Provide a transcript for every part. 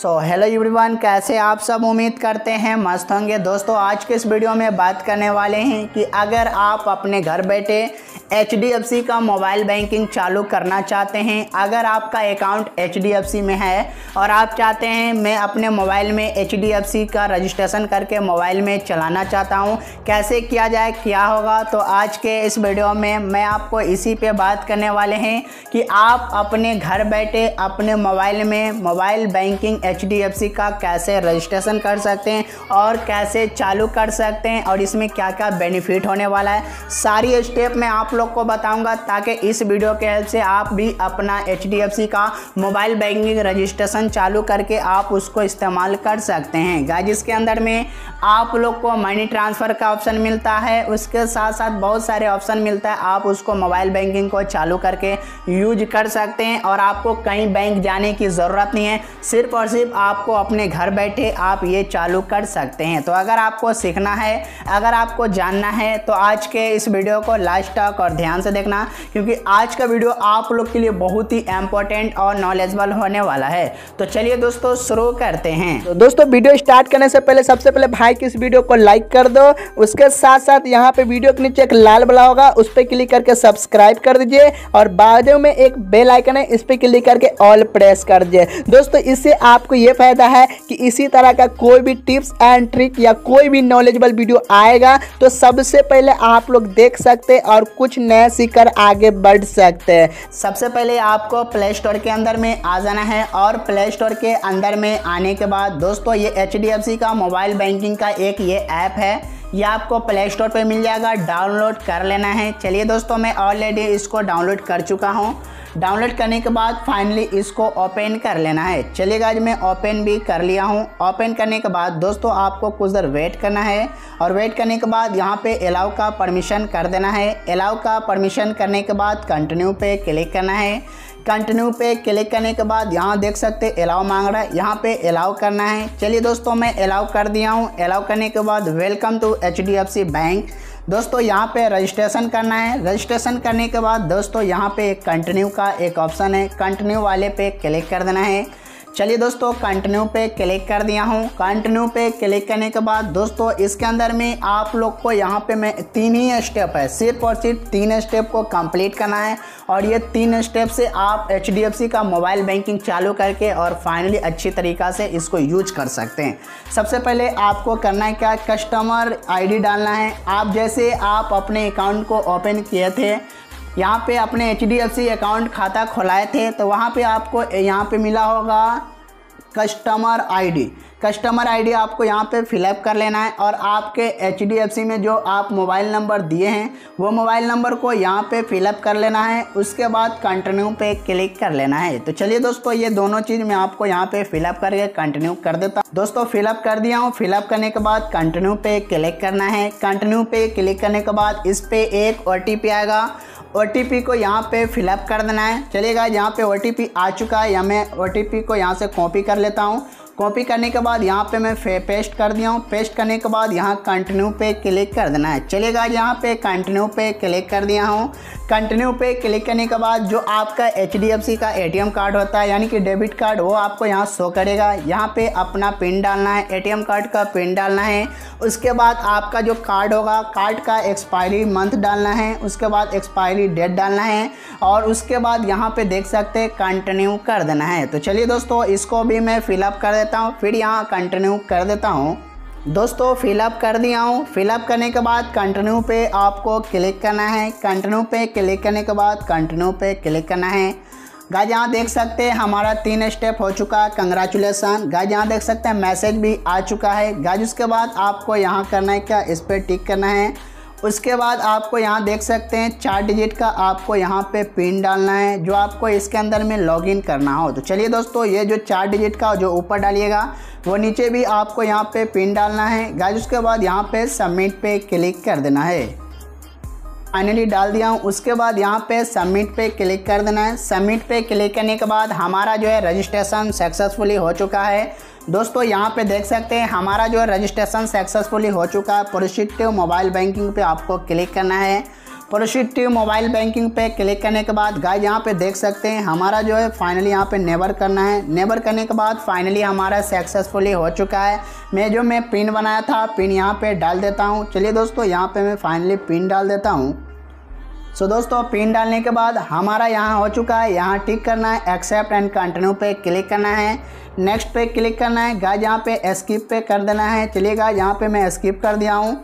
So hello everyone कैसे आप सब? उम्मीद करते हैं मस्त होंगे। दोस्तों, आज के इस वीडियो में बात करने वाले हैं कि अगर आप अपने घर बैठे HDFC का मोबाइल बैंकिंग चालू करना चाहते हैं। अगर आपका अकाउंट HDFC में है और आप चाहते हैं मैं अपने मोबाइल में HDFC का रजिस्ट्रेशन करके मोबाइल में चलाना चाहता हूँ, कैसे किया जाए, क्या होगा तो आज के इस वीडियो में मैं आपको इसी पे बात करने वाले हैं कि आप अपने घर बैठे अपने मोबाइल में मोबाइल बैंकिंग HDFC का कैसे रजिस्ट्रेशन कर सकते हैं और कैसे चालू कर सकते हैं और इसमें क्या क्या बेनिफिट होने वाला है। सारी स्टेप में आप लोग को बताऊँगा ताकि इस वीडियो के हेल्प से आप भी अपना एचडीएफसी का मोबाइल बैंकिंग रजिस्ट्रेशन चालू करके आप उसको इस्तेमाल कर सकते हैं। गाय जिसके अंदर में आप लोग को मनी ट्रांसफ़र का ऑप्शन मिलता है। उसके साथ साथ बहुत सारे ऑप्शन मिलता है। आप उसको मोबाइल बैंकिंग को चालू करके यूज़ कर सकते हैं और आपको कहीं बैंक जाने की ज़रूरत नहीं है। सिर्फ़ और सिर्फ़ आपको अपने घर बैठे आप ये चालू कर सकते हैं। तो अगर आपको सीखना है, अगर आपको जानना है तो आज के इस वीडियो को लास्ट तक और ध्यान से देखना, क्योंकि आज का वीडियो आप लोग के लिए बहुत ही इंपॉर्टेंट और नॉलेजबल होने वाला है। तो चलिए दोस्तों, शुरू करते हैं। तो दोस्तों, वीडियो स्टार्ट करने से पहले, सबसे पहले भाई की इस वीडियो को लाइक कर दो। उसके साथ साथ यहाँ पे वीडियो के नीचे एक लाल बला होगा, उस पर क्लिक करके सब्सक्राइब कर दीजिए और बाजू में एक बेल आइकन है, इस पर क्लिक करके ऑल प्रेस कर दीजिए। दोस्तों, इससे आपको ये फ़ायदा है कि इसी तरह का कोई भी टिप्स एंड ट्रिक या कोई भी नॉलेजेबल वीडियो आएगा तो सबसे पहले आप लोग देख सकते और कुछ नया सीखकर आगे बढ़ सकते हैं। सबसे पहले आपको प्ले स्टोर के अंदर में आ जाना है और प्ले स्टोर के अंदर में आने के बाद दोस्तों ये एचडीएफसी का मोबाइल बैंकिंग का एक ये ऐप है। ये आपको प्ले स्टोर पर मिल जाएगा। डाउनलोड कर लेना है। चलिए दोस्तों, मैं ऑलरेडी इसको डाउनलोड कर चुका हूँ। डाउनलोड करने के बाद फाइनली इसको ओपन कर लेना है। चलिए आज मैं ओपन भी कर लिया हूँ। ओपन करने के बाद दोस्तों, आपको कुछ देर वेट करना है। और वेट करने के बाद यहाँ पे अलाउ का परमिशन कर देना है। अलाउ का परमिशन करने के बाद कंटिन्यू पे क्लिक करना है। कंटिन्यू पे क्लिक करने के बाद यहाँ देख सकते अलाउ मांग रहा है। यहाँ पे अलाउ करना है। चलिए दोस्तों, मैं अलाउ कर दिया हूँ। अलाउ करने के बाद वेलकम टू HDFC बैंक दोस्तों, यहाँ पे रजिस्ट्रेशन करना है। रजिस्ट्रेशन करने के बाद दोस्तों, यहाँ पे एक कंटिन्यू का एक ऑप्शन है। कंटिन्यू वाले पे क्लिक कर देना है। चलिए दोस्तों कंटिन्यू पे क्लिक कर दिया हूँ। कंटिन्यू पे क्लिक करने के बाद दोस्तों, इसके अंदर में आप लोग को यहाँ पे मैं तीन ही स्टेप है। सिर्फ़ और सिर्फ़ तीन स्टेप को कंप्लीट करना है और ये तीन स्टेप से आप HDFC का मोबाइल बैंकिंग चालू करके और फाइनली अच्छी तरीक़ा से इसको यूज़ कर सकते हैं। सबसे पहले आपको करना है क्या? कस्टमर आईडी डालना है। आप जैसे आप अपने अकाउंट को ओपन किए थे यहाँ पे अपने HDFC अकाउंट खाता खोलाए थे तो वहाँ पे आपको यहाँ पे मिला होगा कस्टमर आईडी कस्टमर आईडी आपको यहाँ पे फिलअप कर लेना है और आपके HDFC में जो आप मोबाइल नंबर दिए हैं, वो मोबाइल नंबर को यहाँ पे फिलअप कर लेना है, उसके बाद कंटिन्यू पे क्लिक कर लेना है। तो चलिए दोस्तों, ये दोनों चीज़ मैं आपको यहाँ पे फिलअप करके कंटिन्यू कर देता हूँ। दोस्तों फिलअप कर दिया हूँ फिलअप करने के बाद कंटिन्यू पे क्लिक करना है। कंटिन्यू पे क्लिक करने के बाद इस पर एक ओटीपी आएगा। ओटीपी को यहाँ पे फिलअप कर देना है। चलिएगा यहाँ पे ओटीपी आ चुका है। या मैं ओटीपी को यहाँ से कॉपी कर लेता हूँ। कॉपी करने के बाद यहाँ पे मैं पेस्ट कर दिया हूँ। पेस्ट करने के बाद यहाँ कंटिन्यू पे क्लिक कर देना है। चलेगा यहाँ पे कंटिन्यू पे क्लिक कर दिया हूँ। कंटिन्यू पे क्लिक करने के बाद जो आपका एचडीएफसी का एटीएम कार्ड होता है, यानी कि डेबिट कार्ड, वो आपको यहाँ शो करेगा। यहाँ पे अपना पिन डालना है एटीएम कार्ड का पिन डालना है। उसके बाद आपका जो कार्ड होगा, कार्ड का एक्सपायरी मंथ डालना है, उसके बाद एक्सपायरी डेट डालना है, और उसके बाद यहाँ पे देख सकते हैं, कंटिन्यू कर देना है। तो चलिए दोस्तों, इसको भी मैं फिलअप कर देता हूँ, फिर यहाँ कंटिन्यू कर देता हूँ। दोस्तों फिलअप कर दिया हूँ। फिलअप करने के बाद कंटिन्यू पे आपको क्लिक करना है। कंटिन्यू पे क्लिक करने के बाद कंटिन्यू पे क्लिक करना है। गाज यहाँ देख सकते हैं, हमारा तीन स्टेप हो चुका है। कंग्रेचुलेसन गाज यहाँ देख सकते हैं मैसेज भी आ चुका है। गाज उसके बाद आपको यहाँ करना है, क्या इस पर टिक करना है। उसके बाद आपको यहाँ देख सकते हैं, चार डिजिट का आपको यहाँ पे पिन डालना है, जो आपको इसके अंदर में लॉगिन करना हो। तो चलिए दोस्तों, ये जो चार डिजिट का जो ऊपर डालिएगा, वो नीचे भी आपको यहाँ पे पिन डालना है। गाइज़ उसके बाद यहाँ पे सबमिट पे क्लिक कर देना है। फाइनली डाल दिया हूँ। उसके बाद यहाँ पे सबमिट पे क्लिक कर देना है। सबमिट पे क्लिक करने के बाद हमारा जो है रजिस्ट्रेशन सक्सेसफुली हो चुका है। दोस्तों, यहाँ पे देख सकते हैं, हमारा जो है रजिस्ट्रेशन सक्सेसफुली हो चुका है। प्रोसिटिव मोबाइल बैंकिंग पे आपको क्लिक करना है। प्रोसीटिव मोबाइल बैंकिंग पे क्लिक करने के बाद गाइज़ यहाँ पे देख सकते हैं हमारा जो है फाइनली यहाँ पे नेबर करना है। नेबर करने के बाद फाइनली हमारा सक्सेसफुली हो चुका है। मैं जो मैं पिन बनाया था पिन यहाँ पे डाल देता हूँ। चलिए दोस्तों यहाँ पे मैं फाइनली पिन डाल देता हूँ। सो so, दोस्तों पिन डालने के बाद हमारा यहाँ हो चुका है। यहाँ टिक करना है एक्सेप्ट एंड कंटिन्यू पे क्लिक करना है। नेक्स्ट पे क्लिक करना है गाय यहाँ पे स्किप पे कर देना है। चलिए गाय यहाँ पे मैं स्किप कर दिया हूँ।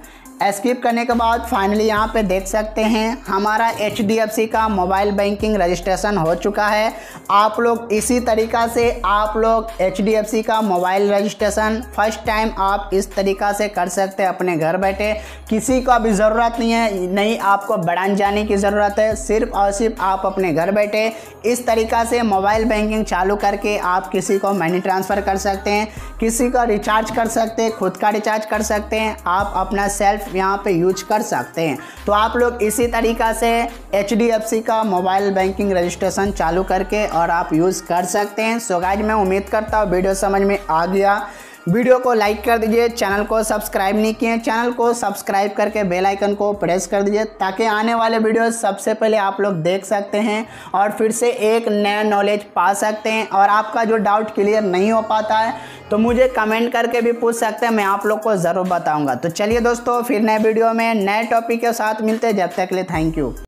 स्किप करने के बाद फाइनली यहाँ पे देख सकते हैं, हमारा HDFC का मोबाइल बैंकिंग रजिस्ट्रेशन हो चुका है। आप लोग इसी तरीका से, आप लोग HDFC का मोबाइल रजिस्ट्रेशन फ़र्स्ट टाइम आप इस तरीका से कर सकते हैं अपने घर बैठे। किसी को अभी ज़रूरत नहीं है, नहीं आपको बढ़ान जाने की ज़रूरत है, सिर्फ़ और सिर्फ़ आप अपने घर बैठे इस तरीका से मोबाइल बैंकिंग चालू करके आप किसी को मनी ट्रांसफ़र कर सकते हैं, किसी का रिचार्ज कर सकते हैं, खुद का रिचार्ज कर सकते हैं। आप अपना सेल्फ यहाँ पे यूज़ कर सकते हैं। तो आप लोग इसी तरीका से HDFC का मोबाइल बैंकिंग रजिस्ट्रेशन चालू करके और आप यूज़ कर सकते हैं। सो गाइज़ मैं उम्मीद करता हूँ वीडियो समझ में आ गया। वीडियो को लाइक कर दीजिए, चैनल को सब्सक्राइब नहीं किए, चैनल को सब्सक्राइब करके बेल आइकन को प्रेस कर दीजिए ताकि आने वाले वीडियो सबसे पहले आप लोग देख सकते हैं और फिर से एक नया नॉलेज पा सकते हैं और आपका जो डाउट क्लियर नहीं हो पाता है तो मुझे कमेंट करके भी पूछ सकते हैं, मैं आप लोग को ज़रूर बताऊँगा। तो चलिए दोस्तों, फिर नए वीडियो में नए टॉपिक के साथ मिलते हैं। जब तक लिए थैंक यू